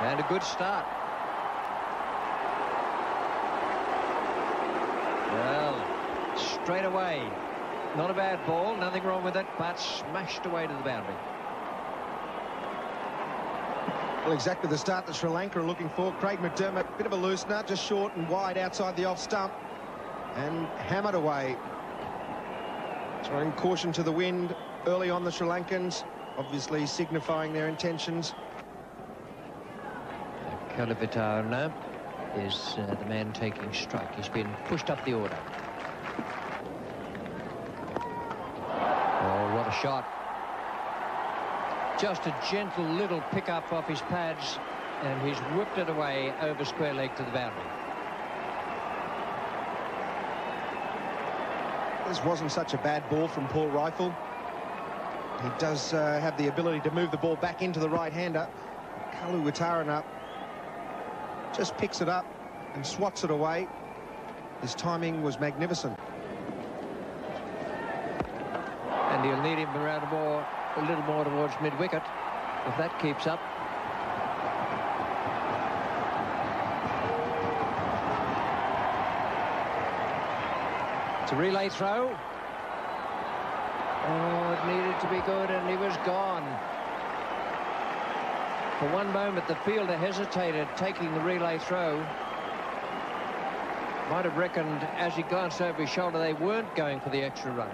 And a good start. Well, straight away. Not a bad ball, nothing wrong with it, but smashed away to the boundary. Well, exactly the start that Sri Lanka are looking for. Craig McDermott, bit of a loose nut, just short and wide outside the off stump. And hammered away. Throwing caution to the wind early on the Sri Lankans, obviously signifying their intentions. Kaluwitharana is uh, the man taking strike. He's been pushed up the order. Oh, what a shot. Just a gentle little pick-up off his pads, and he's whipped it away over square leg to the boundary. This wasn't such a bad ball from Paul Reiffel. He does uh, have the ability to move the ball back into the right-hander. Kaluwitharana just picks it up and swats it away. His timing was magnificent. And he'll need him around more, a little more towards mid-wicket if that keeps up. It's a relay throw. Oh, it needed to be good, and he was gone. For one moment, the fielder hesitated, taking the relay throw. Might have reckoned, as he glanced over his shoulder, they weren't going for the extra run.